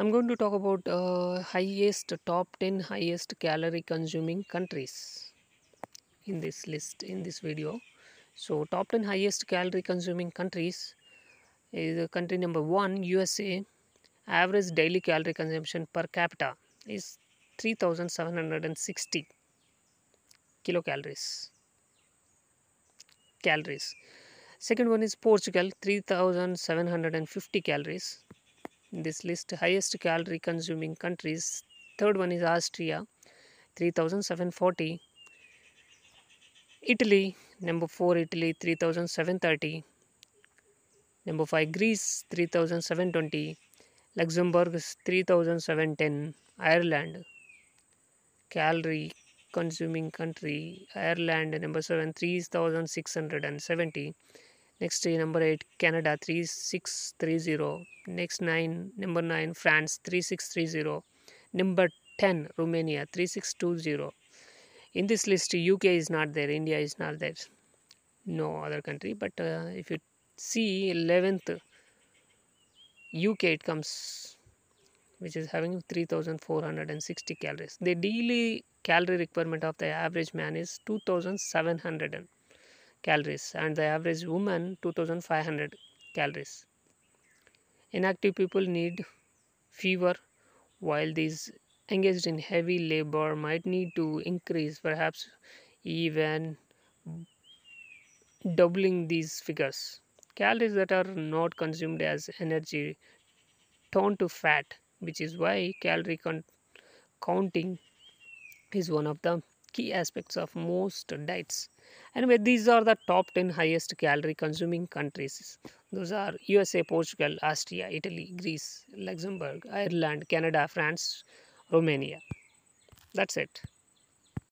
I'm going to talk about uh, highest top 10 highest calorie consuming countries in this list in this video. So top 10 highest calorie consuming countries is country number 1 USA average daily calorie consumption per capita is 3760 kilocalories. Calories. Second one is Portugal 3750 calories in this list highest calorie consuming countries third one is austria 3740 italy number 4 italy 3730 number 5 greece 3720 luxembourg is 3710 ireland calorie consuming country ireland number 7 3670 next number 8 canada 3630 next 9 number 9 france 3630 number 10 romania 3620 in this list uk is not there india is not there. No other country but uh, if you see 11th uk it comes which is having 3460 calories. The daily calorie requirement of the average man is 2700 calories and the average woman 2500 calories. Inactive people need fewer while these engaged in heavy labor might need to increase perhaps even doubling these figures. Calories that are not consumed as energy turn to fat which is why calorie counting is one of the key aspects of most diets. Anyway, these are the top 10 highest calorie consuming countries. Those are USA, Portugal, Austria, Italy, Greece, Luxembourg, Ireland, Canada, France, Romania. That's it.